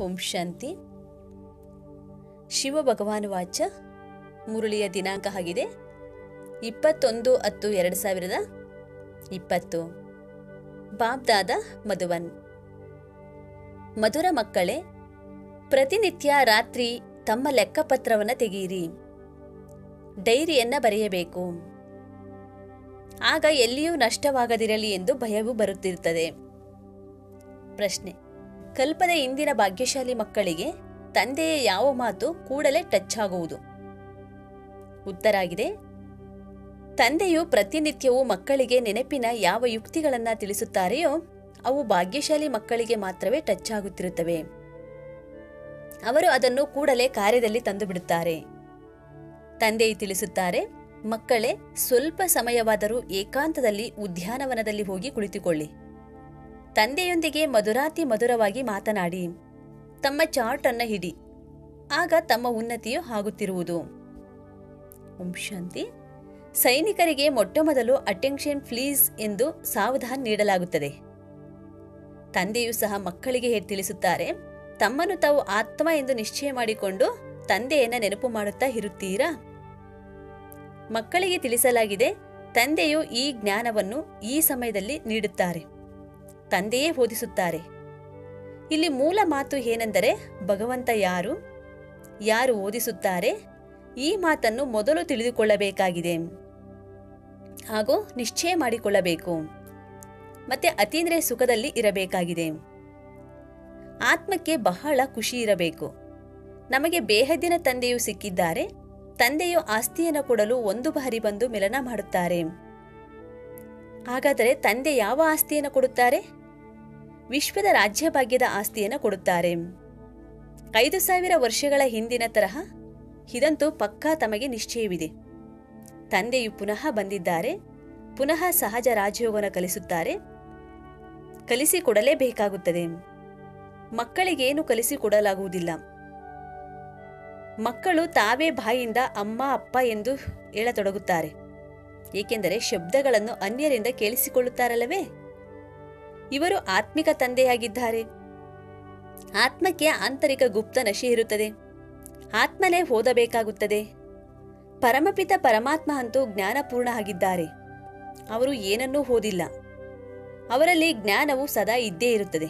ಓಂ ಶಾಂತಿ. ಶಿವ ಭಗವಾನ್ ವಾಚ ಮುರುಳಿಯ ದಿನಾಂಕ ಆಗಿದೆ. ಇಪ್ಪತ್ತೊಂದು ಹತ್ತು ಎರಡು ಸಾವಿರದ ಇಪ್ಪತ್ತು. ಬಾಬ್ದಾದ ಮಧುವನ್. ಮಧುರ ಮಕ್ಕಳೇ, ಪ್ರತಿನಿತ್ಯ ರಾತ್ರಿ ತಮ್ಮ ಲೆಕ್ಕಪತ್ರವನ್ನು ತೆಗೆಯಿರಿ. ಡೈರಿಯನ್ನ ಬರೆಯಬೇಕು. ಆಗ ಎಲ್ಲಿಯೂ ನಷ್ಟವಾಗದಿರಲಿ ಎಂದು ಭಯವು ಬರುತ್ತಿರುತ್ತದೆ. ಪ್ರಶ್ನೆ. ಕಲ್ಪದ ಇಂದಿನ ಭಾಗ್ಯಶಾಲಿ ಮಕ್ಕಳಿಗೆ ತಂದೆಯ ಯಾವ ಮಾತು ಕೂಡಲೇ ಟಚ್ ಆಗುವುದು? ಉತ್ತರ ಆಗಿದೆ. ತಂದೆಯು ಪ್ರತಿನಿತ್ಯವೂ ಮಕ್ಕಳಿಗೆ ನೆನಪಿನ ಯಾವ ಯುಕ್ತಿಗಳನ್ನ ತಿಳಿಸುತ್ತಾರೆಯೋ ಅವು ಭಾಗ್ಯಶಾಲಿ ಮಕ್ಕಳಿಗೆ ಮಾತ್ರವೇ ಟಚ್ ಆಗುತ್ತಿರುತ್ತವೆ. ಅವರು ಅದನ್ನು ಕೂಡಲೇ ಕಾರ್ಯದಲ್ಲಿ ತಂದು ಬಿಡುತ್ತಾರೆ. ತಂದೆಯು ತಿಳಿಸುತ್ತಾರೆ, ಮಕ್ಕಳೇ, ಸ್ವಲ್ಪ ಸಮಯವಾದರೂ ಏಕಾಂತದಲ್ಲಿ ಉದ್ಯಾನವನದಲ್ಲಿ ಹೋಗಿ ಕುಳಿತುಕೊಳ್ಳಿ. ತಂದೆಯೊಂದಿಗೆ ಮಧುರಾತಿ ಮಧುರವಾಗಿ ಮಾತನಾಡಿ, ತಮ್ಮ ಚಾರ್ಟ್ ಅನ್ನ ಹಿಡಿ, ಆಗ ತಮ್ಮ ಉನ್ನತಿಯು ಆಗುತ್ತಿರುವುದು. ಓಂ ಶಾಂತಿ. ಸೈನಿಕರಿಗೆ ಮೊಟ್ಟಮೊದಲು ಅಟೆನ್ಷನ್ ಪ್ಲೀಸ್ ಎಂದು ಸಾವಧಾನ ನೀಡಲಾಗುತ್ತದೆ. ತಂದೆಯು ಸಹ ಮಕ್ಕಳಿಗೆ ತಿಳಿಸುತ್ತಾರೆ, ತಮ್ಮನ್ನು ತಾವು ಆತ್ಮ ಎಂದು ನಿಶ್ಚಯ ಮಾಡಿಕೊಂಡು ತಂದೆಯನ್ನ ನೆನಪು ಮಾಡುತ್ತಾ ಇರುತ್ತೀರಾ? ಮಕ್ಕಳಿಗೆ ತಿಳಿಸಲಾಗಿದೆ, ತಂದೆಯು ಈ ಜ್ಞಾನವನ್ನು ಈ ಸಮಯದಲ್ಲಿ ನೀಡುತ್ತಾರೆ. ತಂದೆಯೇ ಬೋಧಿಸುತ್ತಾರೆ. ಇಲ್ಲಿ ಮೂಲ ಮಾತು ಏನೆಂದರೆ ಭಗವಂತ ಯಾರು? ಯಾರು ಓದಿಸುತ್ತಾರೆ? ಈ ಮಾತನ್ನು ಮೊದಲು ತಿಳಿದುಕೊಳ್ಳಬೇಕಾಗಿದೆ. ಹಾಗೂ ನಿಶ್ಚಯ ಮಾಡಿಕೊಳ್ಳಬೇಕು. ಮತ್ತೆ ಅತೀಂದ್ರಿಯ ಸುಖದಲ್ಲಿ ಇರಬೇಕಾಗಿದೆ. ಆತ್ಮಕ್ಕೆ ಬಹಳ ಖುಷಿ ಇರಬೇಕು. ನಮಗೆ ಬೇಹದ್ದಿನ ತಂದೆಯು ಸಿಕ್ಕಿದ್ದಾರೆ. ತಂದೆಯು ಆಸ್ತಿಯನ್ನು ಕೊಡಲು ಒಂದು ಬಾರಿ ಬಂದು ಮಿಲನ ಮಾಡುತ್ತಾರೆ. ಹಾಗಾದರೆ ತಂದೆ ಯಾವ ಆಸ್ತಿಯನ್ನು ಕೊಡುತ್ತಾರೆ? ವಿಶ್ವದ ರಾಜ್ಯಭಾಗ್ಯದ ಆಸ್ತಿಯನ್ನು ಕೊಡುತ್ತಾರೆ. ಐದು ಸಾವಿರ ವರ್ಷಗಳ ಹಿಂದಿನ ತರಹ ಇದಂತೂ ಪಕ್ಕಾ ತಮಗೆ ನಿಶ್ಚಯವಿದೆ. ತಂದೆಯು ಪುನಃ ಬಂದಿದ್ದಾರೆ, ಪುನಃ ಸಹಜ ರಾಜಯೋಗವನ್ನು ಕಲಿಸುತ್ತಾರೆ, ಕಲಿಸಿಕೊಡಲೇಬೇಕಾಗುತ್ತದೆ. ಮಕ್ಕಳಿಗೇನು ಕಲಿಸಿಕೊಡಲಾಗುವುದಿಲ್ಲ. ಮಕ್ಕಳು ತಾವೇ ಬಾಯಿಂದ ಅಮ್ಮ, ಅಪ್ಪ ಎಂದು ಹೇಳತೊಡಗುತ್ತಾರೆ. ಏಕೆಂದರೆ ಶಬ್ದಗಳನ್ನು ಅನ್ಯರಿಂದ ಕೇಳಿಸಿಕೊಳ್ಳುತ್ತಾರಲ್ಲವೇ? ಇವರು ಆತ್ಮಿಕ ತಂದೆಯಾಗಿದ್ದಾರೆ. ಆತ್ಮಕ್ಕೆ ಆಂತರಿಕ ಗುಪ್ತ ನಶೆ ಇರುತ್ತದೆ. ಆತ್ಮನೇ ಓದಬೇಕಾಗುತ್ತದೆ. ಪರಮಪಿತ ಪರಮಾತ್ಮ ಅಂತೂ ಜ್ಞಾನಪೂರ್ಣ ಆಗಿದ್ದಾರೆ. ಅವರು ಏನನ್ನೂ ಓದಿಲ್ಲ. ಅವರಲ್ಲಿ ಜ್ಞಾನವು ಸದಾ ಇದ್ದೇ ಇರುತ್ತದೆ.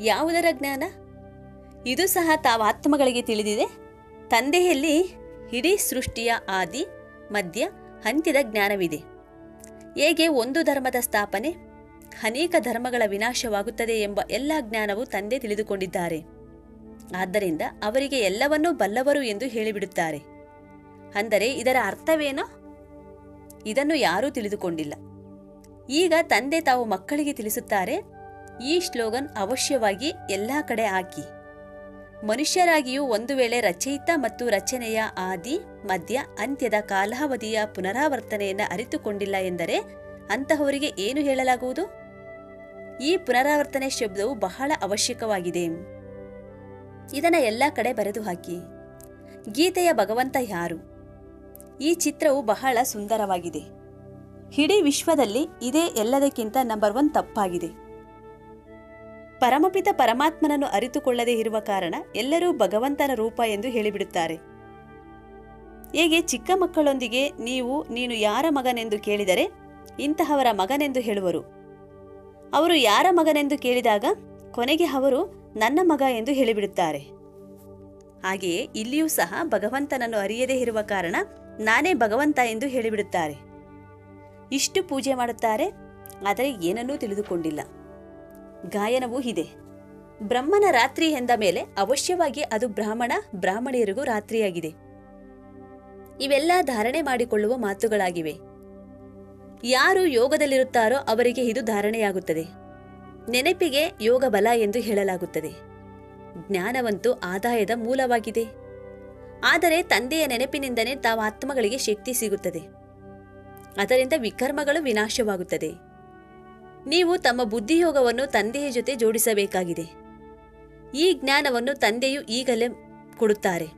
ಯಾವುದರ ಜ್ಞಾನ? ಇದು ಸಹ ತಾವು ಆತ್ಮಗಳಿಗೆ ತಿಳಿದಿದೆ. ತಂದೆಯಲ್ಲಿ ಇಡೀ ಸೃಷ್ಟಿಯ ಆದಿ, ಮಧ್ಯ, ಅಂತ್ಯದ ಜ್ಞಾನವಿದೆ. ಹೇಗೆ ಒಂದು ಧರ್ಮದ ಸ್ಥಾಪನೆ ಅನೇಕ ಧರ್ಮಗಳ ವಿನಾಶವಾಗುತ್ತದೆ ಎಂಬ ಎಲ್ಲ ಜ್ಞಾನವು ತಂದೆ ತಿಳಿದುಕೊಂಡಿದ್ದಾರೆ. ಆದ್ದರಿಂದ ಅವರಿಗೆ ಎಲ್ಲವನ್ನೂ ಬಲ್ಲವರು ಎಂದು ಹೇಳಿಬಿಡುತ್ತಾರೆ. ಅಂದರೆ ಇದರ ಅರ್ಥವೇನೋ? ಇದನ್ನು ಯಾರೂ ತಿಳಿದುಕೊಂಡಿಲ್ಲ. ಈಗ ತಂದೆ ತಾವು ಮಕ್ಕಳಿಗೆ ತಿಳಿಸುತ್ತಾರೆ, ಈ ಶ್ಲೋಗನ್ ಅವಶ್ಯವಾಗಿ ಎಲ್ಲ ಕಡೆ ಹಾಕಿ. ಮನುಷ್ಯರಾಗಿಯೂ ಒಂದು ವೇಳೆ ರಚಯಿತ ಮತ್ತು ರಚನೆಯ ಆದಿ, ಮಧ್ಯ, ಅಂತ್ಯದ ಕಾಲಾವಧಿಯ ಪುನರಾವರ್ತನೆಯನ್ನು ಅರಿತುಕೊಂಡಿಲ್ಲ ಎಂದರೆ ಅಂತಹವರಿಗೆ ಏನು ಹೇಳಲಾಗುವುದು? ಈ ಪುನರಾವರ್ತನೆ ಶಬ್ದವು ಬಹಳ ಅವಶ್ಯಕವಾಗಿದೆ. ಇದನ್ನು ಎಲ್ಲ ಕಡೆ ಬರೆದು ಹಾಕಿ. ಗೀತೆಯ ಭಗವಂತ ಯಾರು? ಈ ಚಿತ್ರವು ಬಹಳ ಸುಂದರವಾಗಿದೆ. ಇಡೀ ವಿಶ್ವದಲ್ಲಿ ಇದೇ ಎಲ್ಲದಕ್ಕಿಂತ ನಂಬರ್ ಒನ್ ತಪ್ಪಾಗಿದೆ. ಪರಮಪಿತ ಪರಮಾತ್ಮನನ್ನು ಅರಿತುಕೊಳ್ಳದೇ ಇರುವ ಕಾರಣ ಎಲ್ಲರೂ ಭಗವಂತನ ರೂಪ ಎಂದು ಹೇಳಿಬಿಡುತ್ತಾರೆ. ಹೇಗೆ ಚಿಕ್ಕ ಮಕ್ಕಳೊಂದಿಗೆ ನೀವು, ನೀನು ಯಾರ ಮಗನೆಂದು ಕೇಳಿದರೆ ಇಂತಹವರ ಮಗನೆಂದು ಹೇಳುವರು. ಅವರು ಯಾರ ಮಗನೆಂದು ಕೇಳಿದಾಗ ಕೊನೆಗೆ ಅವರು ನನ್ನ ಮಗ ಎಂದು ಹೇಳಿಬಿಡುತ್ತಾರೆ. ಹಾಗೆಯೇ ಇಲ್ಲಿಯೂ ಸಹ ಭಗವಂತನನ್ನು ಅರಿಯದೇ ಇರುವ ಕಾರಣ ನಾನೇ ಭಗವಂತ ಎಂದು ಹೇಳಿಬಿಡುತ್ತಾರೆ. ಇಷ್ಟು ಪೂಜೆ ಮಾಡುತ್ತಾರೆ, ಆದರೆ ಏನನ್ನೂ ತಿಳಿದುಕೊಂಡಿಲ್ಲ. ಗಾಯನವೂ ಇದೆ. ಬ್ರಹ್ಮನ ರಾತ್ರಿ ಎಂದ ಮೇಲೆ ಅವಶ್ಯವಾಗಿ ಅದು ಬ್ರಾಹ್ಮಣ ಬ್ರಾಹ್ಮಣಿಯರಿಗೂ ರಾತ್ರಿಯಾಗಿದೆ. ಇವೆಲ್ಲ ಧಾರಣೆ ಮಾಡಿಕೊಳ್ಳುವ ಮಾತುಗಳಾಗಿವೆ. ಯಾರು ಯೋಗದಲ್ಲಿರುತ್ತಾರೋ ಅವರಿಗೆ ಇದು ಧಾರಣೆಯಾಗುತ್ತದೆ. ನೆನಪಿಗೆ ಯೋಗ ಬಲ ಎಂದು ಹೇಳಲಾಗುತ್ತದೆ. ಜ್ಞಾನವಂತೂ ಆದಾಯದ ಮೂಲವಾಗಿದೆ. ಆದರೆ ತಂದೆಯ ನೆನಪಿನಿಂದಲೇ ತಾವು ಆತ್ಮಗಳಿಗೆ ಶಕ್ತಿ ಸಿಗುತ್ತದೆ. ಅದರಿಂದ ವಿಕರ್ಮಗಳು ವಿನಾಶವಾಗುತ್ತದೆ. ನೀವು ತಮ್ಮ ಬುದ್ಧಿಯೋಗವನ್ನು ತಂದೆಯ ಜೊತೆ ಜೋಡಿಸಬೇಕಾಗಿದೆ. ಈ ಜ್ಞಾನವನ್ನು ತಂದೆಯು ಈಗಲೇ ಕೊಡುತ್ತಾರೆ.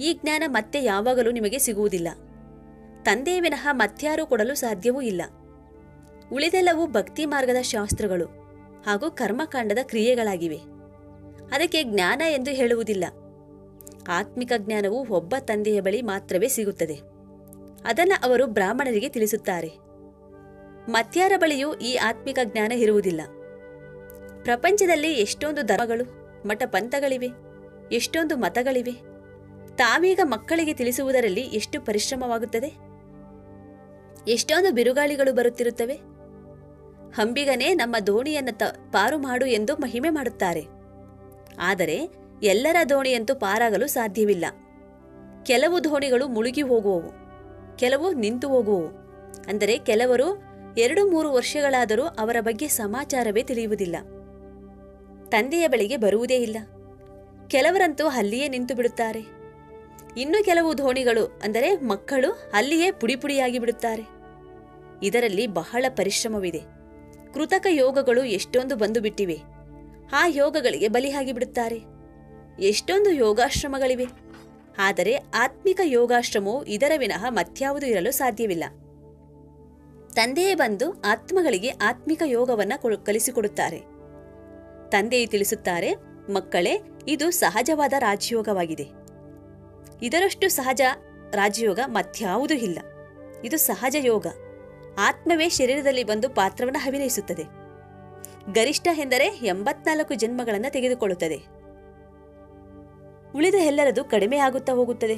ಈ ಜ್ಞಾನ ಮತ್ತೆ ಯಾವಾಗಲೂ ನಿಮಗೆ ಸಿಗುವುದಿಲ್ಲ. ತಂದೆಯ ವಿನಃ ಮತ್ಯಾರೂ ಕೊಡಲು ಸಾಧ್ಯವೂ ಇಲ್ಲ. ಉಳಿದೆಲ್ಲವೂ ಭಕ್ತಿ ಮಾರ್ಗದ ಶಾಸ್ತ್ರಗಳು ಹಾಗೂ ಕರ್ಮಕಾಂಡದ ಕ್ರಿಯೆಗಳಾಗಿವೆ. ಅದಕ್ಕೆ ಜ್ಞಾನ ಎಂದು ಹೇಳುವುದಿಲ್ಲ. ಆತ್ಮಿಕ ಜ್ಞಾನವು ಒಬ್ಬ ತಂದೆಯ ಬಳಿ ಮಾತ್ರವೇ ಸಿಗುತ್ತದೆ. ಅದನ್ನು ಅವರು ಬ್ರಾಹ್ಮಣರಿಗೆ ತಿಳಿಸುತ್ತಾರೆ. ಮತ್ಯಾರ ಬಳಿಯೂ ಈ ಆತ್ಮಿಕ ಜ್ಞಾನ ಇರುವುದಿಲ್ಲ. ಪ್ರಪಂಚದಲ್ಲಿ ಎಷ್ಟೊಂದು ಧರ್ಮಗಳು, ಮಠ ಪಂಥಗಳಿವೆ, ಎಷ್ಟೊಂದು ಮತಗಳಿವೆ, ತಾವೀಗ ಮಕ್ಕಳಿಗೆ ತಿಳಿಸುವುದರಲ್ಲಿ ಎಷ್ಟು ಪರಿಶ್ರಮವಾಗುತ್ತದೆ? ಎಷ್ಟೊಂದು ಬಿರುಗಾಳಿಗಳು ಬರುತ್ತಿರುತ್ತವೆ? ಹಂಬಿಗನೇ ನಮ್ಮ ದೋಣಿಯನ್ನು ತ, ಪಾರು ಮಾಡು ಎಂದು ಮಹಿಮೆ ಮಾಡುತ್ತಾರೆ. ಆದರೆ ಎಲ್ಲರ ದೋಣಿಯಂತೂ ಪಾರಾಗಲು ಸಾಧ್ಯವಿಲ್ಲ. ಕೆಲವು ದೋಣಿಗಳು ಮುಳುಗಿ ಹೋಗುವವು, ಕೆಲವು ನಿಂತು ಹೋಗುವವು. ಅಂದರೆ ಕೆಲವರು ಎರಡು ಮೂರು ವರ್ಷಗಳಾದರೂ ಅವರ ಬಗ್ಗೆ ಸಮಾಚಾರವೇ ತಿಳಿಯುವುದಿಲ್ಲ. ತಂದೆಯ ಬಳಿಗೆ ಬರುವುದೇ ಇಲ್ಲ. ಕೆಲವರಂತೂ ಅಲ್ಲಿಯೇ ನಿಂತು ಬಿಡುತ್ತಾರೆ. ಇನ್ನು ಕೆಲವು ದೋಣಿಗಳು, ಅಂದರೆ ಮಕ್ಕಳು, ಅಲ್ಲಿಯೇ ಪುಡಿಪುಡಿಯಾಗಿ ಬಿಡುತ್ತಾರೆ. ಇದರಲ್ಲಿ ಬಹಳ ಪರಿಶ್ರಮವಿದೆ. ಕೃತಕ ಯೋಗಗಳು ಎಷ್ಟೊಂದು ಬಂದು ಬಿಟ್ಟಿವೆ ಆ ಯೋಗಗಳಿಗೆ ಬಲಿಯಾಗಿ ಬಿಡುತ್ತಾರೆ ಎಷ್ಟೊಂದು ಯೋಗಾಶ್ರಮಗಳಿವೆ. ಆದರೆ ಆತ್ಮಿಕ ಯೋಗಾಶ್ರಮವು ಇದರ ವಿನಃ ಮತ್ಯಾವುದು ಇರಲು ಸಾಧ್ಯವಿಲ್ಲ. ತಂದೆಯೇ ಬಂದು ಆತ್ಮಗಳಿಗೆ ಆತ್ಮಿಕ ಯೋಗವನ್ನು ಕೊಡು- ಕಲಿಸಿಕೊಡುತ್ತಾರೆ. ತಂದೆಯೇ ತಿಳಿಸುತ್ತಾರೆ, ಮಕ್ಕಳೇ, ಇದು ಸಹಜವಾದ ರಾಜಯೋಗವಾಗಿದೆ. ಇದರಷ್ಟು ಸಹಜ ರಾಜಯೋಗ ಮತ್ಯಾವುದೂ ಇಲ್ಲ. ಇದು ಸಹಜ ಯೋಗ. ಆತ್ಮವೇ ಶರೀರದಲ್ಲಿ ಬಂದು ಪಾತ್ರವನ್ನು ಅಭಿನಯಿಸುತ್ತದೆ. ಗರಿಷ್ಠ ಎಂದರೆ ಎಂಬತ್ನಾಲ್ಕು ಜನ್ಮಗಳನ್ನು ತೆಗೆದುಕೊಳ್ಳುತ್ತದೆ. ಉಳಿದ ಎಲ್ಲರದು ಕಡಿಮೆ ಆಗುತ್ತಾ ಹೋಗುತ್ತದೆ.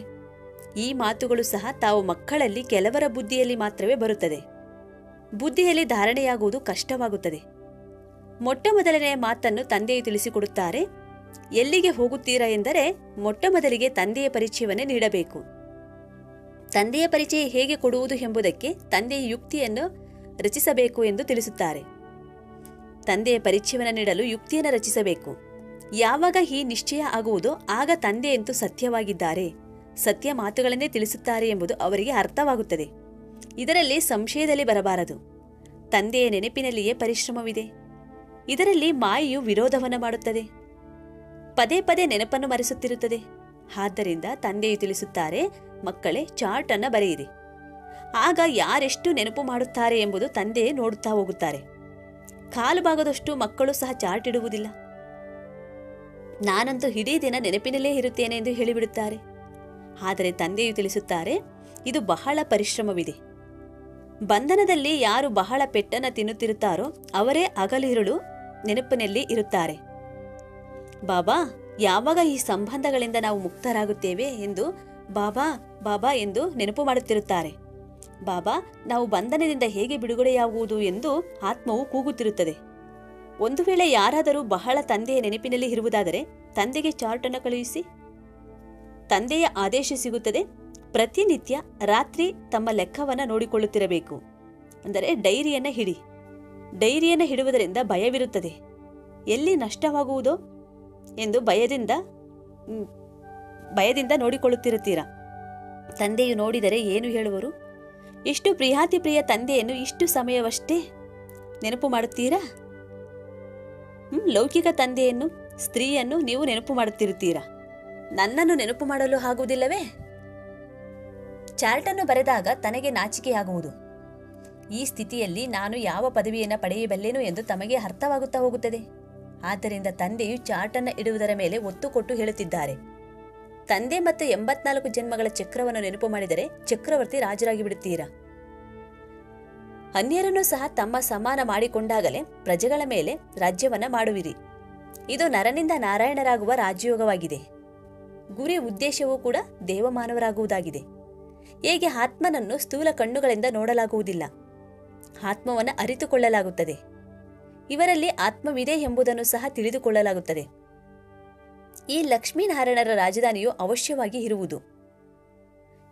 ಈ ಮಾತುಗಳು ಸಹ ತಾವು ಮಕ್ಕಳಲ್ಲಿ ಕೆಲವರ ಬುದ್ಧಿಯಲ್ಲಿ ಮಾತ್ರವೇ ಬರುತ್ತದೆ. ಬುದ್ಧಿಯಲ್ಲಿ ಧಾರಣೆಯಾಗುವುದು ಕಷ್ಟವಾಗುತ್ತದೆ. ಮೊಟ್ಟ ಮೊದಲನೆಯ ಮಾತನ್ನು ತಂದೆಯು ತಿಳಿಸಿಕೊಡುತ್ತಾರೆ, ಎಲ್ಲಿಗೆ ಹೋಗುತ್ತೀರಾ ಎಂದರೆ ಮೊಟ್ಟ ಮೊದಲಿಗೆ ತಂದೆಯ ಪರಿಚಯವನ್ನೇ ನೀಡಬೇಕು. ತಂದೆಯ ಪರಿಚಯ ಹೇಗೆ ಕೊಡುವುದು ಎಂಬುದಕ್ಕೆ ತಂದೆಯ ಯುಕ್ತಿಯನ್ನು ರಚಿಸಬೇಕು ಎಂದು ತಿಳಿಸುತ್ತಾರೆ. ತಂದೆಯ ಪರಿಚಯವನ್ನು ನೀಡಲು ಯುಕ್ತಿಯನ್ನು ರಚಿಸಬೇಕು. ಯಾವಾಗ ಈ ನಿಶ್ಚಯ ಆಗುವುದೋ ಆಗ ತಂದೆ ತಂದೆಯಂತೂ ಸತ್ಯವಾಗಿದ್ದಾರೆ. ಸತ್ಯ ಮಾತುಗಳನ್ನೇ ತಿಳಿಸುತ್ತಾರೆ ಎಂಬುದು ಅವರಿಗೆ ಅರ್ಥವಾಗುತ್ತದೆ. ಇದರಲ್ಲಿ ಸಂಶಯದಲ್ಲಿ ಬರಬಾರದು. ತಂದೆಯ ನೆನಪಿನಲ್ಲಿಯೇ ಪರಿಶ್ರಮವಿದೆ. ಇದರಲ್ಲಿ ಮಾಯೆಯು ವಿರೋಧವನ್ನು ಮಾಡುತ್ತದೆ. ಪದೇ ಪದೇ ನೆನಪನ್ನು ಮರೆಸುತ್ತಿರುತ್ತದೆ. ಆದ್ದರಿಂದ ತಂದೆಯು ತಿಳಿಸುತ್ತಾರೆ, ಮಕ್ಕಳೇ ಚಾರ್ಟ್ ಅನ್ನ ಬರೆಯಿರಿ. ಆಗ ಯಾರೆಷ್ಟು ನೆನಪು ಮಾಡುತ್ತಾರೆ ಎಂಬುದು ತಂದೆ ನೋಡುತ್ತಾ ಹೋಗುತ್ತಾರೆ. ಕಾಲು ಭಾಗದಷ್ಟು ಮಕ್ಕಳು ಸಹ ಚಾರ್ಟ್ ಇಡುವುದಿಲ್ಲ. ನಾನಂತೂ ಇಡೀ ದಿನ ನೆನಪಿನಲ್ಲೇ ಇರುತ್ತೇನೆ ಎಂದು ಹೇಳಿಬಿಡುತ್ತಾರೆ. ಆದರೆ ತಂದೆಯು ತಿಳಿಸುತ್ತಾರೆ, ಇದು ಬಹಳ ಪರಿಶ್ರಮವಿದೆ. ಬಂಧನದಲ್ಲಿ ಯಾರು ಬಹಳ ಪೆಟ್ಟನ್ನು ತಿನ್ನುತ್ತಿರುತ್ತಾರೋ ಅವರೇ ಅಗಲಿರುಳು ನೆನಪಿನಲ್ಲಿ ಇರುತ್ತಾರೆ. ಬಾಬಾ ಯಾವಾಗ ಈ ಸಂಬಂಧಗಳಿಂದ ನಾವು ಮುಕ್ತರಾಗುತ್ತೇವೆ ಎಂದು ಬಾಬಾ ಬಾಬಾ ಎಂದು ನೆನಪು ಮಾಡುತ್ತಿರುತ್ತಾರೆ. ಬಾಬಾ, ನಾವು ಬಂಧನದಿಂದ ಹೇಗೆ ಬಿಡುಗಡೆಯಾಗುವುದು ಎಂದು ಆತ್ಮವು ಕೂಗುತ್ತಿರುತ್ತದೆ. ಒಂದು ವೇಳೆ ಯಾರಾದರೂ ಬಹಳ ತಂದೆಯ ನೆನಪಿನಲ್ಲಿ ಇರುವುದಾದರೆ ತಂದೆಗೆ ಚಾರ್ಟ್ ಅನ್ನು ಕಳುಹಿಸಿ. ತಂದೆಯ ಆದೇಶ ಸಿಗುತ್ತದೆ, ಪ್ರತಿನಿತ್ಯ ರಾತ್ರಿ ತಮ್ಮ ಲೆಕ್ಕವನ್ನು ನೋಡಿಕೊಳ್ಳುತ್ತಿರಬೇಕು. ಅಂದರೆ ಡೈರಿಯನ್ನು ಹಿಡಿ. ಡೈರಿಯನ್ನು ಹಿಡುವುದರಿಂದ ಭಯವಿರುತ್ತದೆ. ಎಲ್ಲಿ ನಷ್ಟವಾಗುವುದೋ ಎಂದು ಭಯದಿಂದ ಭಯದಿಂದ ನೋಡಿಕೊಳ್ಳುತ್ತಿರುತ್ತೀರಾ? ತಂದೆಯು ನೋಡಿದರೆ ಏನು ಹೇಳುವರು? ಎಷ್ಟು ಪ್ರಿಯಾತಿ ಪ್ರಿಯ ತಂದೆಯನ್ನು ಇಷ್ಟು ಸಮಯವಷ್ಟೇ ನೆನಪು ಮಾಡುತ್ತೀರಾ? ಲೌಕಿಕ ತಂದೆಯನ್ನು, ಸ್ತ್ರೀಯನ್ನು ನೀವು ನೆನಪು ಮಾಡುತ್ತಿರುತ್ತೀರಾ? ನನ್ನನ್ನು ನೆನಪು ಮಾಡಲು ಆಗುವುದಿಲ್ಲವೇ? ಚಾರ್ಟನ್ನು ಬರೆದಾಗ ತನಗೆ ನಾಚಿಕೆಯಾಗುವುದು. ಈ ಸ್ಥಿತಿಯಲ್ಲಿ ನಾನು ಯಾವ ಪದವಿಯನ್ನು ಪಡೆಯಬಲ್ಲೆನು ಎಂದು ತಮಗೆ ಅರ್ಥವಾಗುತ್ತಾ ಹೋಗುತ್ತದೆ. ಆದ್ದರಿಂದ ತಂದೆಯು ಚಾಟನ್ನು ಇಡುವುದರ ಮೇಲೆ ಒತ್ತು ಕೊಟ್ಟು ಹೇಳುತ್ತಿದ್ದಾರೆ. ತಂದೆ ಮತ್ತು ಎಂಬತ್ನಾಲ್ಕು ಜನ್ಮಗಳ ಚಕ್ರವನ್ನು ನೆನಪು ಮಾಡಿದರೆ ಚಕ್ರವರ್ತಿ ರಾಜರಾಗಿ ಬಿಡುತ್ತೀರಾ? ಅನ್ಯರನ್ನು ಸಹ ತಮ್ಮ ಸಮಾನ ಮಾಡಿಕೊಂಡಾಗಲೇ ಪ್ರಜೆಗಳ ಮೇಲೆ ರಾಜ್ಯವನ್ನ ಮಾಡುವಿರಿ. ಇದು ನರನಿಂದ ನಾರಾಯಣರಾಗುವ ರಾಜಯೋಗವಾಗಿದೆ. ಗುರಿ ಉದ್ದೇಶವೂ ಕೂಡ ದೇವಮಾನವರಾಗುವುದಾಗಿದೆ. ಹೇಗೆ ಆತ್ಮನನ್ನು ಸ್ಥೂಲ ಕಣ್ಣುಗಳಿಂದ ನೋಡಲಾಗುವುದಿಲ್ಲ. ಆತ್ಮವನ್ನು ಅರಿತುಕೊಳ್ಳಲಾಗುತ್ತದೆ. ಇವರಲ್ಲಿ ಆತ್ಮವಿದೆ ಎಂಬುದನ್ನು ಸಹ ತಿಳಿದುಕೊಳ್ಳಲಾಗುತ್ತದೆ. ಈ ಲಕ್ಷ್ಮೀನಾರಾಯಣರ ರಾಜಧಾನಿಯು ಅವಶ್ಯವಾಗಿ ಇರುವುದು.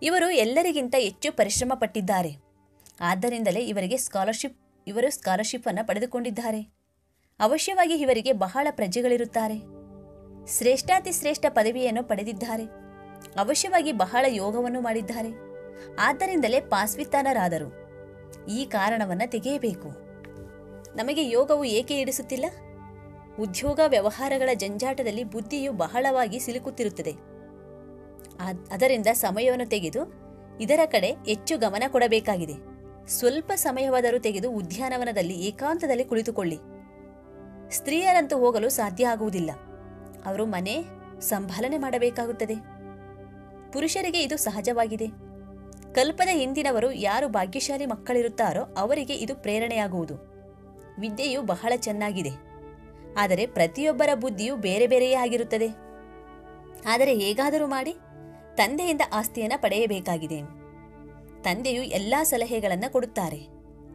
ಇವರು ಎಲ್ಲರಿಗಿಂತ ಹೆಚ್ಚು ಪರಿಶ್ರಮ ಪಟ್ಟಿದ್ದಾರೆ ಆದ್ದರಿಂದಲೇ ಇವರಿಗೆ ಸ್ಕಾಲರ್ಶಿಪ್ ಇವರು ಸ್ಕಾಲರ್ಶಿಪ್ ಅನ್ನು ಪಡೆದುಕೊಂಡಿದ್ದಾರೆ. ಅವಶ್ಯವಾಗಿ ಇವರಿಗೆ ಬಹಳ ಪ್ರಜೆಗಳಿರುತ್ತಾರೆ. ಶ್ರೇಷ್ಠಾತಿ ಶ್ರೇಷ್ಠ ಪದವಿಯನ್ನು ಪಡೆದಿದ್ದಾರೆ. ಅವಶ್ಯವಾಗಿ ಬಹಳ ಯೋಗವನ್ನು ಮಾಡಿದ್ದಾರೆ. ಆದ್ದರಿಂದಲೇ ಪಾಸ್ವಿತ್ತಾನರಾದರು. ಈ ಕಾರಣವನ್ನು ತೆಗೆಯಬೇಕು. ನಮಗೆ ಯೋಗವು ಏಕೆ ಈಡಿಸುತ್ತಿಲ್ಲ ಉದ್ಯೋಗ ವ್ಯವಹಾರಗಳ ಜಂಜಾಟದಲ್ಲಿ ಬುದ್ಧಿಯು ಬಹಳವಾಗಿ ಸಿಲುಕುತ್ತಿರುತ್ತದೆ. ಅದರಿಂದ ಸಮಯವನ್ನು ತೆಗೆದು ಇದರ ಕಡೆ ಹೆಚ್ಚು ಗಮನ ಕೊಡಬೇಕಾಗಿದೆ. ಸ್ವಲ್ಪ ಸಮಯವಾದರೂ ತೆಗೆದು ಉದ್ಯಾನವನದಲ್ಲಿ ಏಕಾಂತದಲ್ಲಿ ಕುಳಿತುಕೊಳ್ಳಿ. ಸ್ತ್ರೀಯರಂತೂ ಹೋಗಲು ಸಾಧ್ಯ ಆಗುವುದಿಲ್ಲ. ಅವರು ಮನೆ ಸಂಭಾಲನೆ ಮಾಡಬೇಕಾಗುತ್ತದೆ. ಪುರುಷರಿಗೆ ಇದು ಸಹಜವಾಗಿದೆ. ಕಲ್ಪದ ಹಿಂದಿನವರು ಯಾರು ಭಾಗ್ಯಶಾಲಿ ಮಕ್ಕಳಿರುತ್ತಾರೋ ಅವರಿಗೆ ಇದು ಪ್ರೇರಣೆಯಾಗುವುದು. ವಿದ್ಯೆಯು ಬಹಳ ಚೆನ್ನಾಗಿದೆ. ಆದರೆ ಪ್ರತಿಯೊಬ್ಬರ ಬುದ್ಧಿಯು ಬೇರೆ ಬೇರೆಯೇ ಆಗಿರುತ್ತದೆ. ಆದರೆ ಹೇಗಾದರೂ ಮಾಡಿ ತಂದೆಯಿಂದ ಆಸ್ತಿಯನ್ನು ಪಡೆಯಬೇಕಾಗಿದೆ. ತಂದೆಯು ಎಲ್ಲಾ ಸಲಹೆಗಳನ್ನು ಕೊಡುತ್ತಾರೆ.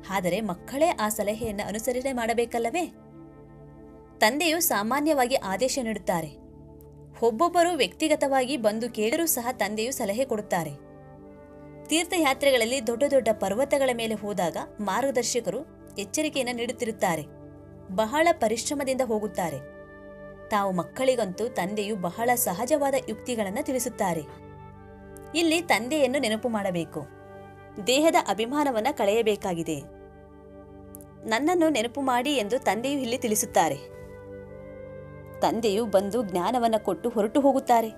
ಆದರೆ ಮಕ್ಕಳೇ ಆ ಸಲಹೆಯನ್ನು ಅನುಸರಣೆ ಮಾಡಬೇಕಲ್ಲವೇ? ತಂದೆಯು ಸಾಮಾನ್ಯವಾಗಿ ಆದೇಶ ನೀಡುತ್ತಾರೆ. ಒಬ್ಬೊಬ್ಬರು ವ್ಯಕ್ತಿಗತವಾಗಿ ಬಂದು ಕೇಳರೂ ಸಹ ತಂದೆಯು ಸಲಹೆ ಕೊಡುತ್ತಾರೆ. ತೀರ್ಥಯಾತ್ರೆಗಳಲ್ಲಿ ದೊಡ್ಡ ದೊಡ್ಡ ಪರ್ವತಗಳ ಮೇಲೆ ಹೋದಾಗ ಮಾರ್ಗದರ್ಶಕರು ಎಚ್ಚರಿಕೆಯನ್ನು ನೀಡುತ್ತಿರುತ್ತಾರೆ. ಬಹಳ ಪರಿಶ್ರಮದಿಂದ ಹೋಗುತ್ತಾರೆ. ತಾವು ಮಕ್ಕಳಿಗಂತೂ ತಂದೆಯು ಬಹಳ ಸಹಜವಾದ ಯುಕ್ತಿಗಳನ್ನು ತಿಳಿಸುತ್ತಾರೆ. ಇಲ್ಲಿ ತಂದೆಯನ್ನು ನೆನಪು ಮಾಡಬೇಕು. ದೇಹದ ಅಭಿಮಾನವನ್ನು ಕಳೆಯಬೇಕಾಗಿದೆ. ನನ್ನನ್ನು ನೆನಪು ಮಾಡಿ ಎಂದು ತಂದೆಯು ಇಲ್ಲಿ ತಿಳಿಸುತ್ತಾರೆ. ತಂದೆಯು ಬಂದು ಜ್ಞಾನವನ್ನು ಕೊಟ್ಟು ಹೊರಟು ಹೋಗುತ್ತಾರೆ.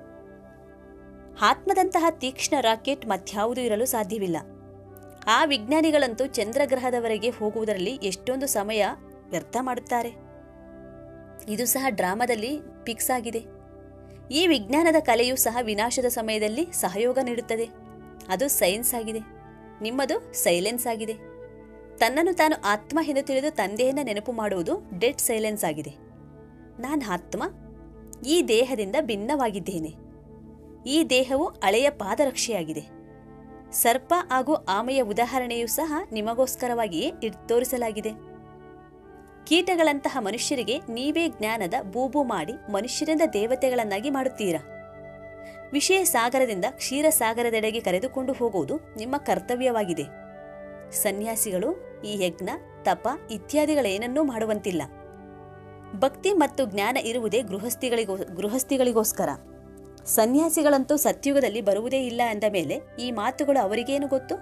ಆತ್ಮದಂತಹ ತೀಕ್ಷ್ಣ ರಾಕೆಟ್ ಮತ್ಯಾವುದೂ ಇರಲು ಸಾಧ್ಯವಿಲ್ಲ. ಆ ವಿಜ್ಞಾನಿಗಳಂತೂ ಚಂದ್ರಗ್ರಹದವರೆಗೆ ಹೋಗುವುದರಲ್ಲಿ ಎಷ್ಟೊಂದು ಸಮಯ ವ್ಯರ್ಥ ಮಾಡುತ್ತಾರೆ. ಇದು ಸಹ ಡ್ರಾಮಾದಲ್ಲಿ ಫಿಕ್ಸ್ ಆಗಿದೆ. ಈ ವಿಜ್ಞಾನದ ಕಲೆಯು ಸಹ ವಿನಾಶದ ಸಮಯದಲ್ಲಿ ಸಹಯೋಗ ನೀಡುತ್ತದೆ. ಅದು ಸೈನ್ಸ್ ಆಗಿದೆ. ನಿಮ್ಮದು ಸೈಲೆನ್ಸ್ ಆಗಿದೆ. ತನ್ನನ್ನು ತಾನು ಆತ್ಮ ಎಂದು ತಿಳಿದು ತಂದೆಯನ್ನು ನೆನಪು ಮಾಡುವುದು ಡೆಡ್ ಸೈಲೆನ್ಸ್ ಆಗಿದೆ. ನಾನು ಆತ್ಮ, ಈ ದೇಹದಿಂದ ಭಿನ್ನವಾಗಿದ್ದೇನೆ. ಈ ದೇಹವು ಹಳೆಯ ಪಾದರಕ್ಷೆಯಾಗಿದೆ. ಸರ್ಪ ಹಾಗೂ ಆಮೆಯ ಉದಾಹರಣೆಯೂ ಸಹ ನಿಮಗೋಸ್ಕರವಾಗಿಯೇ ತೋರಿಸಲಾಗಿದೆ. ಕೀಟಗಳಂತಹ ಮನುಷ್ಯರಿಗೆ ನೀವೇ ಜ್ಞಾನದ ಬೂಬು ಮಾಡಿ ಮನುಷ್ಯರಿಂದ ದೇವತೆಗಳನ್ನಾಗಿ ಮಾಡುತ್ತೀರಾ? ವಿಷಯ ಸಾಗರದಿಂದ ಕ್ಷೀರಸಾಗರದೆಡೆಗೆ ಕರೆದುಕೊಂಡು ಹೋಗುವುದು ನಿಮ್ಮ ಕರ್ತವ್ಯವಾಗಿದೆ. ಸನ್ಯಾಸಿಗಳು, ಈ ಯಜ್ಞ, ತಪ ಇತ್ಯಾದಿಗಳೇನನ್ನೂ ಮಾಡುವಂತಿಲ್ಲ. ಭಕ್ತಿ ಮತ್ತು ಜ್ಞಾನ ಇರುವುದೇ ಗೃಹಸ್ಥಿಗಳಿಗೋ, ಗೃಹಸ್ಥಿಗಳಿಗೋಸ್ಕರ. ಸನ್ಯಾಸಿಗಳಂತೂ ಸತ್ಯುಗದಲ್ಲಿ ಬರುವುದೇ ಇಲ್ಲ ಎಂದ ಮೇಲೆ ಈ ಮಾತುಗಳು ಅವರಿಗೇನು ಗೊತ್ತು?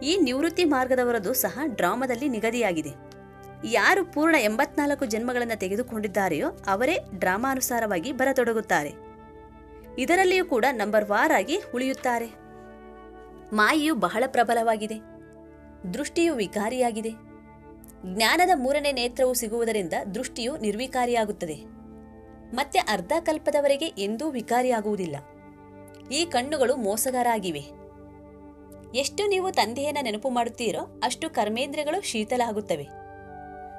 ಈ ನಿವೃತ್ತಿ ಮಾರ್ಗದವರದು ಸಹ ಡ್ರಾಮಾದಲ್ಲಿ ನಿಗದಿಯಾಗಿದೆ. ಯಾರು ಪೂರ್ಣ ಎಂಬತ್ನಾಲ್ಕು ಜನ್ಮಗಳನ್ನು ತೆಗೆದುಕೊಂಡಿದ್ದಾರೆಯೋ ಅವರೇ ಡ್ರಾಮಾನುಸಾರವಾಗಿ ಬರತೊಡಗುತ್ತಾರೆ. ಇದರಲ್ಲಿಯೂ ಕೂಡ ನಂಬರ್ ವಾರ್ ಆಗಿ ಉಳಿಯುತ್ತಾರೆ. ಮಾಯಿಯು ಬಹಳ ಪ್ರಬಲವಾಗಿದೆ. ದೃಷ್ಟಿಯು ವಿಕಾರಿಯಾಗಿದೆ. ಜ್ಞಾನದ ಮೂರನೇ ನೇತ್ರವು ಸಿಗುವುದರಿಂದ ದೃಷ್ಟಿಯು ನಿರ್ವಿಕಾರಿಯಾಗುತ್ತದೆ. ಮತ್ತೆ ಅರ್ಧ ಕಲ್ಪದವರೆಗೆ ಎಂದೂ ವಿಕಾರಿಯಾಗುವುದಿಲ್ಲ. ಈ ಕಣ್ಣುಗಳು ಮೋಸಗಾರಾಗಿವೆ. ಎಷ್ಟು ನೀವು ತಂದೆಯನ್ನ ನೆನಪು ಮಾಡುತ್ತೀರೋ ಅಷ್ಟು ಕರ್ಮೇಂದ್ರಗಳು ಶೀತಲ ಆಗುತ್ತವೆ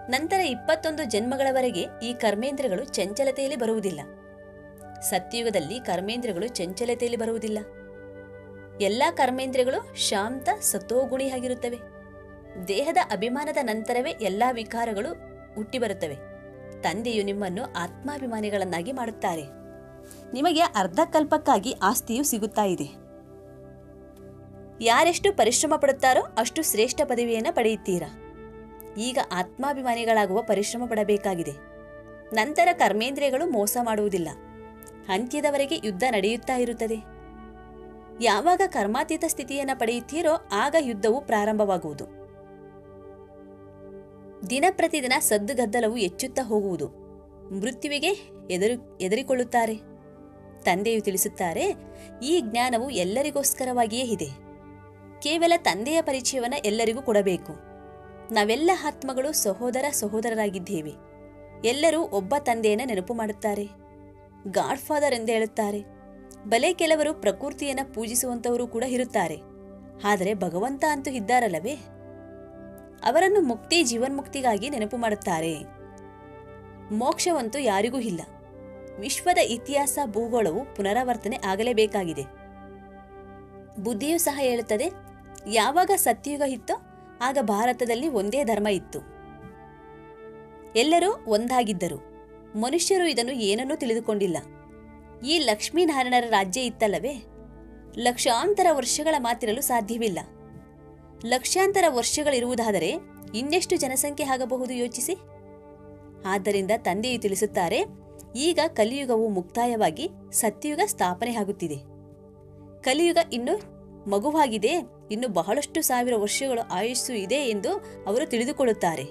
ನಂತರ ಇಪ್ಪತ್ತೊಂದು ಜನ್ಮಗಳವರೆಗೆ ಈ ಕರ್ಮೇಂದ್ರಗಳು ಚಂಚಲತೆಯಲ್ಲಿ ಬರುವುದಿಲ್ಲ. ಸತ್ಯುಗದಲ್ಲಿ ಕರ್ಮೇಂದ್ರಗಳು ಚಂಚಲತೆಯಲ್ಲಿ ಬರುವುದಿಲ್ಲ. ಎಲ್ಲಾ ಕರ್ಮೇಂದ್ರಗಳು ಶಾಂತ ಸತೋಗುಣಿಯಾಗಿರುತ್ತವೆ ದೇಹದ ಅಭಿಮಾನದ ನಂತರವೇ ಎಲ್ಲಾ ವಿಕಾರಗಳು ಹುಟ್ಟಿಬರುತ್ತವೆ. ತಂದೆಯು ನಿಮ್ಮನ್ನು ಆತ್ಮಾಭಿಮಾನಿಗಳನ್ನಾಗಿ ಮಾಡುತ್ತಾರೆ. ನಿಮಗೆ ಅರ್ಧಕಲ್ಪಕ್ಕಾಗಿ ಆಸ್ತಿಯು ಸಿಗುತ್ತಾ ಇದೆ. ಯಾರೆಷ್ಟು ಪರಿಶ್ರಮ ಪಡುತ್ತಾರೋ ಅಷ್ಟು ಶ್ರೇಷ್ಠ ಪದವಿಯನ್ನು ಪಡೆಯುತ್ತೀರಾ. ಈಗ ಆತ್ಮಾಭಿಮಾನಿಗಳಾಗುವ ಪರಿಶ್ರಮ ಪಡಬೇಕಾಗಿದೆ. ನಂತರ ಕರ್ಮೇಂದ್ರಿಯಗಳು ಮೋಸ ಮಾಡುವುದಿಲ್ಲ. ಅಂತ್ಯದವರೆಗೆ ಯುದ್ಧ ನಡೆಯುತ್ತಾ ಇರುತ್ತದೆ. ಯಾವಾಗ ಕರ್ಮಾತೀತ ಸ್ಥಿತಿಯನ್ನು ಪಡೆಯುತ್ತೀರೋ ಆಗ ಯುದ್ಧವು ಪ್ರಾರಂಭವಾಗುವುದು. ದಿನ ಪ್ರತಿದಿನ ಸದ್ದುಗದ್ದಲವು ಹೆಚ್ಚುತ್ತಾ ಹೋಗುವುದು. ಮೃತ್ಯುವಿಗೆ ಎದುರು, ಎದುರಿಕೊಳ್ಳುತ್ತಾರೆ. ತಂದೆಯು ತಿಳಿಸುತ್ತಾರೆ, ಈ ಜ್ಞಾನವು ಎಲ್ಲರಿಗೋಸ್ಕರವಾಗಿಯೇ ಇದೆ. ಕೇವಲ ತಂದೆಯ ಪರಿಚಯವನ್ನು ಎಲ್ಲರಿಗೂ ಕೊಡಬೇಕು. ನಾವೆಲ್ಲ ಆತ್ಮಗಳು ಸಹೋದರ ಸಹೋದರರಾಗಿದ್ದೇವೆ. ಎಲ್ಲರೂ ಒಬ್ಬ ತಂದೆಯನ್ನು ನೆನಪು ಮಾಡುತ್ತಾರೆ. ಗಾಡ್ ಫಾದರ್ ಎಂದು ಹೇಳುತ್ತಾರೆ. ಬಲೆ ಕೆಲವರು ಪ್ರಕೃತಿಯನ್ನು ಪೂಜಿಸುವಂತವರು ಕೂಡ ಇರುತ್ತಾರೆ. ಆದರೆ ಭಗವಂತ ಅಂತೂ ಇದ್ದಾರಲ್ಲವೇ? ಅವರನ್ನು ಮುಕ್ತಿ ಜೀವನ್ಮುಕ್ತಿಗಾಗಿ ನೆನಪು ಮಾಡುತ್ತಾರೆ. ಮೋಕ್ಷವಂತೂ ಯಾರಿಗೂ ಇಲ್ಲ. ವಿಶ್ವದ ಇತಿಹಾಸ, ಭೂಗೋಳವು ಪುನರಾವರ್ತನೆ ಆಗಲೇಬೇಕಾಗಿದೆ. ಬುದ್ಧಿಯು ಸಹ ಹೇಳುತ್ತದೆ, ಯಾವಾಗ ಸತ್ಯಯುಗ ಇತ್ತೋ ಆಗ ಭಾರತದಲ್ಲಿ ಒಂದೇ ಧರ್ಮ ಇತ್ತು. ಎಲ್ಲರೂ ಒಂದಾಗಿದ್ದರು. ಮನುಷ್ಯರು ಇದನ್ನು ಏನನ್ನೂ ತಿಳಿದುಕೊಂಡಿಲ್ಲ. ಈ ಲಕ್ಷ್ಮೀನಾರಾಯಣರ ರಾಜ್ಯ ಇತ್ತಲ್ಲವೇ? ಲಕ್ಷಾಂತರ ವರ್ಷಗಳ ಮಾತಿರಲು ಸಾಧ್ಯವಿಲ್ಲ. ಲಕ್ಷಾಂತರ ವರ್ಷಗಳಿರುವುದಾದರೆ ಇನ್ನೆಷ್ಟು ಜನಸಂಖ್ಯೆ ಆಗಬಹುದು ಯೋಚಿಸಿ? ಆದ್ದರಿಂದ ತಂದೆಯು ತಿಳಿಸುತ್ತಾರೆ, ಈಗ ಕಲಿಯುಗವು ಮುಕ್ತಾಯವಾಗಿ ಸತ್ಯಯುಗ ಸ್ಥಾಪನೆ ಆಗುತ್ತಿದೆ. ಕಲಿಯುಗ ಇನ್ನು ಮಗುವಾಗಿದೆ, ಇನ್ನು ಬಹಳಷ್ಟು ಸಾವಿರ ವರ್ಷಗಳು ಆಯುಸ್ಸು ಇದೆ ಎಂದು ಅವರು ತಿಳಿದುಕೊಳ್ಳುತ್ತಾರೆ.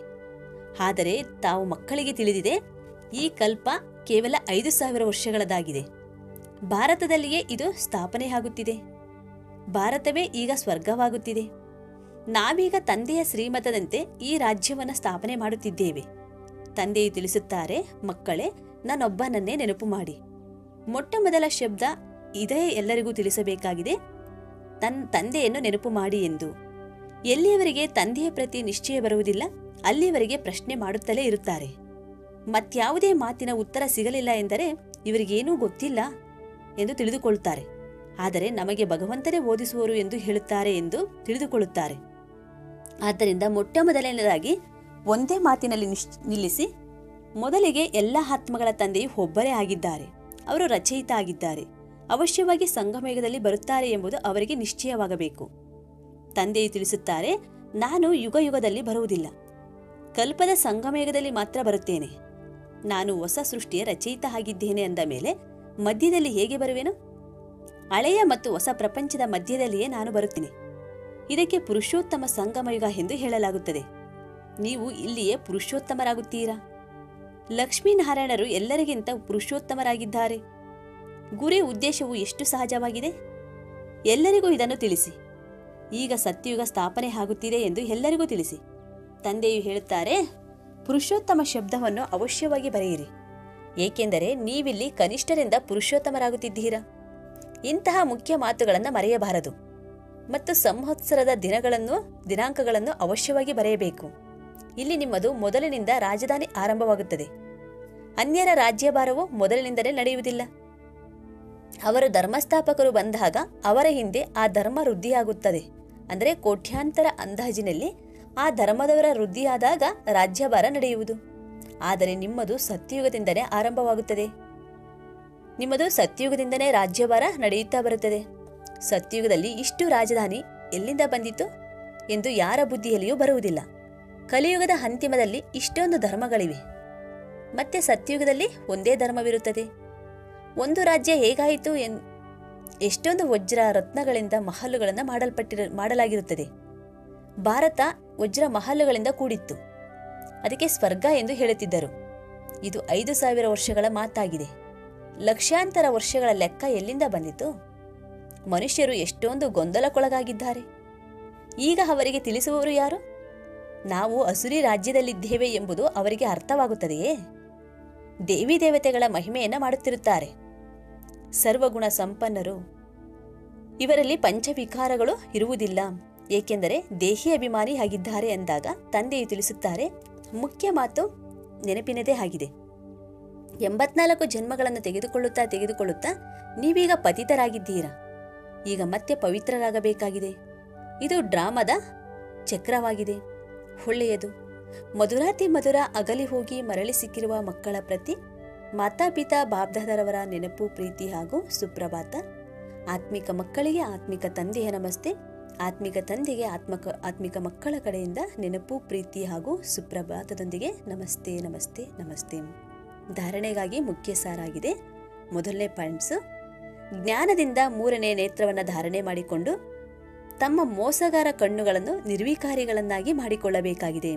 ಆದರೆ ತಾವು ಮಕ್ಕಳಿಗೆ ತಿಳಿದಿದೆ, ಈ ಕಲ್ಪ ಕೇವಲ ಐದು ಸಾವಿರ ವರ್ಷಗಳದಾಗಿದೆ ಭಾರತದಲ್ಲಿಯೇ ಇದು ಸ್ಥಾಪನೆ ಆಗುತ್ತಿದೆ. ಭಾರತವೇ ಈಗ ಸ್ವರ್ಗವಾಗುತ್ತಿದೆ. ನಾವೀಗ ತಂದೆಯ ಶ್ರೀಮತದಂತೆ ಈ ರಾಜ್ಯವನ್ನು ಸ್ಥಾಪನೆ ಮಾಡುತ್ತಿದ್ದೇವೆ. ತಂದೆಯು ತಿಳಿಸುತ್ತಾರೆ, ಮಕ್ಕಳೇ, ನಾನೊಬ್ಬನನ್ನೇ ನೆನಪು ಮಾಡಿ. ಮೊಟ್ಟ ಮೊದಲ ಶಬ್ದ ಇದೇ ಎಲ್ಲರಿಗೂ ತಿಳಿಸಬೇಕಾಗಿದೆ. ತನ್ನ ತಂದೆಯನ್ನು ನೆನಪು ಮಾಡಿ ಎಂದು. ಎಲ್ಲಿಯವರೆಗೆ ತಂದೆಯ ಪ್ರತಿ ನಿಶ್ಚಯ ಬರುವುದಿಲ್ಲ, ಅಲ್ಲಿಯವರೆಗೆ ಪ್ರಶ್ನೆ ಮಾಡುತ್ತಲೇ ಇರುತ್ತಾರೆ. ಮತ್ಯಾವುದೇ ಮಾತಿನ ಉತ್ತರ ಸಿಗಲಿಲ್ಲ ಎಂದರೆ ಇವರಿಗೇನೂ ಗೊತ್ತಿಲ್ಲ ಎಂದು ತಿಳಿದುಕೊಳ್ಳುತ್ತಾರೆ ಆದರೆ ನಮಗೆ ಭಗವಂತನೇ ಓದಿಸುವರು ಎಂದು ಹೇಳುತ್ತಾರೆ ಎಂದು ತಿಳಿದುಕೊಳ್ಳುತ್ತಾರೆ. ಆದ್ದರಿಂದ ಮೊಟ್ಟ ಮೊದಲನೇದಾಗಿ ಒಂದೇ ಮಾತಿನಲ್ಲಿ ನಿಶ್, ನಿಲ್ಲಿಸಿ, ಮೊದಲಿಗೆ ಎಲ್ಲ ಆತ್ಮಗಳ ತಂದೆಯು ಒಬ್ಬರೇ ಆಗಿದ್ದಾರೆ. ಅವರು ರಚಯಿತ ಆಗಿದ್ದಾರೆ. ಅವಶ್ಯವಾಗಿ ಸಂಗಮೇಗದಲ್ಲಿ ಬರುತ್ತಾರೆ ಎಂಬುದು ಅವರಿಗೆ ನಿಶ್ಚಯವಾಗಬೇಕು. ತಂದೆಯು ತಿಳಿಸುತ್ತಾರೆ, ನಾನು ಯುಗ ಯುಗದಲ್ಲಿ ಬರುವುದಿಲ್ಲ. ಕಲ್ಪದ ಸಂಗಮೇಗದಲ್ಲಿ ಮಾತ್ರ ಬರುತ್ತೇನೆ. ನಾನು ಹೊಸ ಸೃಷ್ಟಿಯ ರಚಯಿತ ಆಗಿದ್ದೇನೆ ಅಂದ ಮೇಲೆ, ಮಧ್ಯದಲ್ಲಿ ಹೇಗೆ ಬರುವೆನು? ಹಳೆಯ ಮತ್ತು ಹೊಸ ಪ್ರಪಂಚದ ಮಧ್ಯದಲ್ಲಿಯೇ ನಾನು ಬರುತ್ತೇನೆ. ಇದಕ್ಕೆ ಪುರುಷೋತ್ತಮ ಸಂಗಮಯುಗ ಎಂದು ಹೇಳಲಾಗುತ್ತದೆ. ನೀವು ಇಲ್ಲಿಯೇ ಪುರುಷೋತ್ತಮರಾಗುತ್ತೀರಾ? ಲಕ್ಷ್ಮೀನಾರಾಯಣರು ಎಲ್ಲರಿಗಿಂತ ಪುರುಷೋತ್ತಮರಾಗಿದ್ದಾರೆ. ಗುರಿ ಉದ್ದೇಶವು ಎಷ್ಟು ಸಹಜವಾಗಿದೆ? ಎಲ್ಲರಿಗೂ ಇದನ್ನು ತಿಳಿಸಿ. ಈಗ ಸತ್ಯಯುಗ ಸ್ಥಾಪನೆ ಆಗುತ್ತಿದೆ ಎಂದು ಎಲ್ಲರಿಗೂ ತಿಳಿಸಿ. ತಂದೆಯು ಹೇಳುತ್ತಾರೆ, ಪುರುಷೋತ್ತಮ ಶಬ್ದವನ್ನು ಅವಶ್ಯವಾಗಿ ಬರೆಯಿರಿ. ಏಕೆಂದರೆ ನೀವಿಲ್ಲಿ ಕನಿಷ್ಠರಿಂದ ಪುರುಷೋತ್ತಮರಾಗುತ್ತಿದ್ದೀರಾ. ಇಂತಹ ಮುಖ್ಯ ಮಾತುಗಳನ್ನು ಮರೆಯಬಾರದು. ಮತ್ತು ಸಂವತ್ಸರದ ದಿನಗಳನ್ನು, ದಿನಾಂಕಗಳನ್ನು ಅವಶ್ಯವಾಗಿ ಬರೆಯಬೇಕು. ಇಲ್ಲಿ ನಿಮ್ಮದು ಮೊದಲಿನಿಂದ ರಾಜಧಾನಿ ಆರಂಭವಾಗುತ್ತದೆ. ಅನ್ಯರ ರಾಜ್ಯಭಾರವು ಮೊದಲಿನಿಂದಲೇ ನಡೆಯುವುದಿಲ್ಲ. ಅವರು ಧರ್ಮಸ್ಥಾಪಕರು ಬಂದಾಗ ಅವರ ಹಿಂದೆ ಆ ಧರ್ಮ ವೃದ್ಧಿಯಾಗುತ್ತದೆ. ಅಂದರೆ ಕೋಟ್ಯಾಂತರ ಅಂದಾಜಿನಲ್ಲಿ ಆ ಧರ್ಮದವರ ವೃದ್ಧಿಯಾದಾಗ ರಾಜ್ಯಭಾರ ನಡೆಯುವುದು. ಆದರೆ ನಿಮ್ಮದು ಸತ್ಯಯುಗದಿಂದಲೇ ಆರಂಭವಾಗುತ್ತದೆ. ನಿಮ್ಮದು ಸತ್ಯಯುಗದಿಂದಲೇ ರಾಜ್ಯಭಾರ ನಡೆಯುತ್ತಾ ಬರುತ್ತದೆ. ಸತ್ಯಯುಗದಲ್ಲಿ ಇಷ್ಟು ರಾಜಧಾನಿ ಎಲ್ಲಿಂದ ಬಂದಿತು ಎಂದು ಯಾರ ಬುದ್ಧಿಯಲ್ಲಿಯೂ ಬರುವುದಿಲ್ಲ. ಕಲಿಯುಗದ ಅಂತಿಮದಲ್ಲಿ ಇಷ್ಟೊಂದು ಧರ್ಮಗಳಿವೆ. ಮತ್ತೆ ಸತ್ಯಯುಗದಲ್ಲಿ ಒಂದೇ ಧರ್ಮವಿರುತ್ತದೆ. ಒಂದು ರಾಜ್ಯ ಹೇಗಾಯಿತು ಎನ್, ಎಷ್ಟೊಂದು ವಜ್ರ ರತ್ನಗಳಿಂದ ಮಹಲುಗಳನ್ನು ಮಾಡಲ್ಪಟ್ಟಿರ, ಮಾಡಲಾಗಿರುತ್ತದೆ. ಭಾರತ ವಜ್ರ ಮಹಲುಗಳಿಂದ ಕೂಡಿತ್ತು. ಅದಕ್ಕೆ ಸ್ವರ್ಗ ಎಂದು ಹೇಳುತ್ತಿದ್ದರು. ಇದು ಐದು ಸಾವಿರ ವರ್ಷಗಳ ಮಾತಾಗಿದೆ. ಲಕ್ಷಾಂತರ ವರ್ಷಗಳ ಲೆಕ್ಕ ಎಲ್ಲಿಂದ ಬಂದಿತು? ಮನುಷ್ಯರು ಎಷ್ಟೊಂದು ಗೊಂದಲಕ್ಕೊಳಗಾಗಿದ್ದಾರೆ. ಈಗ ಅವರಿಗೆ ತಿಳಿಸುವವರು ಯಾರು? ನಾವು ಅಸುರಿ ರಾಜ್ಯದಲ್ಲಿದ್ದೇವೆ ಎಂಬುದು ಅವರಿಗೆ ಅರ್ಥವಾಗುತ್ತದೆಯೇ? ದೇವಿ ದೇವತೆಗಳ ಮಹಿಮೆಯನ್ನು ಮಾಡುತ್ತಿರುತ್ತಾರೆ. ಸರ್ವಗುಣ ಸಂಪನ್ನರು. ಇವರಲ್ಲಿ ಪಂಚವಿಕಾರಗಳು ಇರುವುದಿಲ್ಲ. ಏಕೆಂದರೆ ದೇಹಿ ಅಭಿಮಾನಿ ಆಗಿದ್ದಾರೆ ಅಂದಾಗ ತಂದೆಯು ತಿಳಿಸುತ್ತಾರೆ, ಮುಖ್ಯ ಮಾತು ನೆನಪಿನದೇ ಆಗಿದೆ. ಎಂಬತ್ನಾಲ್ಕು ಜನ್ಮಗಳನ್ನು ತೆಗೆದುಕೊಳ್ಳುತ್ತಾ ತೆಗೆದುಕೊಳ್ಳುತ್ತಾ ನೀವೀಗ ಪತಿತರಾಗಿದ್ದೀರಾ? ಈಗ ಮತ್ತೆ ಪವಿತ್ರರಾಗಬೇಕಾಗಿದೆ. ಇದು ಡ್ರಾಮದ ಚಕ್ರವಾಗಿದೆ. ಒಳ್ಳೆಯದು. ಮಧುರಾತಿ ಮಧುರ ಅಗಲಿ ಹೋಗಿ ಮರಳಿ ಸಿಕ್ಕಿರುವ ಮಕ್ಕಳ ಪ್ರತಿ ಮಾತಾಪಿತಾ ಬಾಬ್ದಾದರವರ ನೆನಪು, ಪ್ರೀತಿ ಹಾಗೂ ಸುಪ್ರಭಾತ. ಆತ್ಮಿಕ ಮಕ್ಕಳಿಗೆ ಆತ್ಮಿಕ ತಂದೆಯ ನಮಸ್ತೆ. ಆತ್ಮಿಕ ತಂದೆಗೆ ಆತ್ಮಕ, ಆತ್ಮಿಕ ಮಕ್ಕಳ ಕಡೆಯಿಂದ ನೆನಪು, ಪ್ರೀತಿ ಹಾಗೂ ಸುಪ್ರಭಾತದೊಂದಿಗೆ ನಮಸ್ತೆ ನಮಸ್ತೆ ನಮಸ್ತೆ. ಧಾರಣೆಗಾಗಿ ಮುಖ್ಯ ಸಾರಾಗಿದೆ ಮೊದಲನೇ ಪಾಯಿಂಟ್ಸು. ಜ್ಞಾನದಿಂದ ಮೂರನೇ ನೇತ್ರವನ್ನು ಧಾರಣೆ ಮಾಡಿಕೊಂಡು ತಮ್ಮ ಮೋಸಗಾರ ಕಣ್ಣುಗಳನ್ನು ನಿರ್ವಿಕಾರಿಗಳನ್ನಾಗಿ ಮಾಡಿಕೊಳ್ಳಬೇಕಾಗಿದೆ.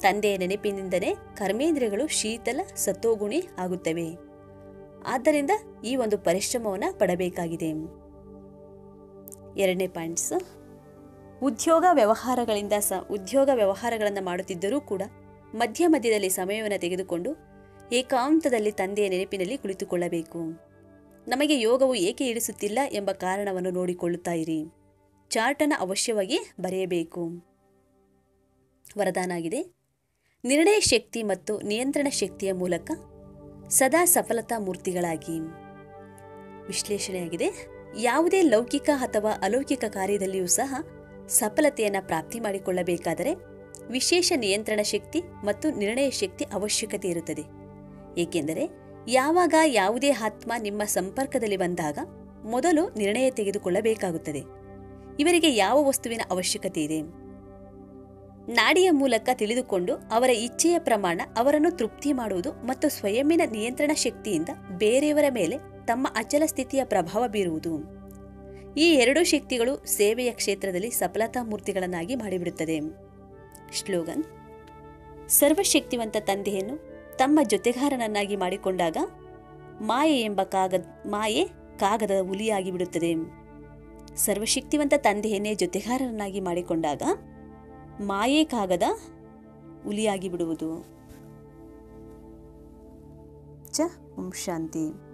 ತಂದೆಯ ನೆನಪಿನಿಂದಲೇ ಕರ್ಮೇಂದ್ರಿಯಗಳು ಶೀತಲ ಸತ್ತೋಗುಣಿ ಆಗುತ್ತವೆ. ಆದ್ದರಿಂದ ಈ ಒಂದು ಪರಿಶ್ರಮವನ್ನು ಪಡಬೇಕಾಗಿದೆ. ಎರಡನೇ ಪಾಯಿಂಟ್ಸ್ ಉದ್ಯೋಗ ವ್ಯವಹಾರಗಳಿಂದ ಸ, ಉದ್ಯೋಗ ವ್ಯವಹಾರಗಳನ್ನು ಮಾಡುತ್ತಿದ್ದರೂ ಕೂಡ ಮಧ್ಯ ಮಧ್ಯದಲ್ಲಿ ಸಮಯವನ್ನು ತೆಗೆದುಕೊಂಡು ಏಕಾಂತದಲ್ಲಿ ತಂದೆಯ ನೆನಪಿನಲ್ಲಿ ಕುಳಿತುಕೊಳ್ಳಬೇಕು. ನಮಗೆ ಯೋಗವು ಏಕೆ ಇಳಿಸುತ್ತಿಲ್ಲ ಎಂಬ ಕಾರಣವನ್ನು ನೋಡಿಕೊಳ್ಳುತ್ತಾ ಇರಿ. ಚಾರ್ಟನ್ನು ಅವಶ್ಯವಾಗಿ ಬರೆಯಬೇಕು. ವರದಾನ ಆಗಿದೆ ನಿರ್ಣಯ ಶಕ್ತಿ ಮತ್ತು ನಿಯಂತ್ರಣ ಶಕ್ತಿಯ ಮೂಲಕ ಸದಾ ಸಫಲತಾ ಮೂರ್ತಿಗಳಾಗಿ. ವಿಶ್ಲೇಷಣೆಯಾಗಿದೆ. ಯಾವುದೇ ಲೌಕಿಕ ಅಥವಾ ಅಲೌಕಿಕ ಕಾರ್ಯದಲ್ಲಿಯೂ ಸಹ ಸಫಲತೆಯನ್ನು ಪ್ರಾಪ್ತಿ ಮಾಡಿಕೊಳ್ಳಬೇಕಾದರೆ ವಿಶೇಷ ನಿಯಂತ್ರಣ ಶಕ್ತಿ ಮತ್ತು ನಿರ್ಣಯ ಶಕ್ತಿ ಅವಶ್ಯಕತೆ ಇರುತ್ತದೆ. ಏಕೆಂದರೆ ಯಾವಾಗ ಯಾವುದೇ ಆತ್ಮ ನಿಮ್ಮ ಸಂಪರ್ಕದಲ್ಲಿ ಬಂದಾಗ ಮೊದಲು ನಿರ್ಣಯ ತೆಗೆದುಕೊಳ್ಳಬೇಕಾಗುತ್ತದೆ. ಇವರಿಗೆ ಯಾವ ವಸ್ತುವಿನ ಅವಶ್ಯಕತೆ ಇದೆ? ನಾಡಿಯ ಮೂಲಕ ತಿಳಿದುಕೊಂಡು ಅವರ ಇಚ್ಛೆಯ ಪ್ರಮಾಣ, ಅವರನ್ನು ತೃಪ್ತಿ ಮಾಡುವುದು ಮತ್ತು ಸ್ವಯಂನ ನಿಯಂತ್ರಣ ಶಕ್ತಿಯಿಂದ ಬೇರೆಯವರ ಮೇಲೆ ತಮ್ಮ ಅಚಲ ಸ್ಥಿತಿಯ ಪ್ರಭಾವ ಬೀರುವುದು. ಈ ಎರಡೂ ಶಕ್ತಿಗಳು ಸೇವೆಯ ಕ್ಷೇತ್ರದಲ್ಲಿ ಸಫಲತಾ ಮೂರ್ತಿಗಳನ್ನಾಗಿ ಮಾಡಿಬಿಡುತ್ತದೆ. ಶ್ಲೋಗನ್. ಸರ್ವಶಕ್ತಿವಂತ ತಂದೆಯನ್ನು ತಮ್ಮ ಜೊತೆಗಾರನನ್ನಾಗಿ ಮಾಡಿಕೊಂಡಾಗ ಮಾಯೆ ಎಂಬ ಕಾಗದ, ಮಾಯೆ ಕಾಗದದ ಹುಲಿಯಾಗಿ ಬಿಡುತ್ತದೆ. ಸರ್ವಶಕ್ತಿವಂತ ತಂದೆಯನ್ನೇ ಜೊತೆಗಾರರನ್ನಾಗಿ ಮಾಡಿಕೊಂಡಾಗ ಮಾಯೆ ಕಾಗದ ಹುಲಿಯಾಗಿ ಬಿಡುವುದು. ಚ ಓಂ ಶಾಂತಿ.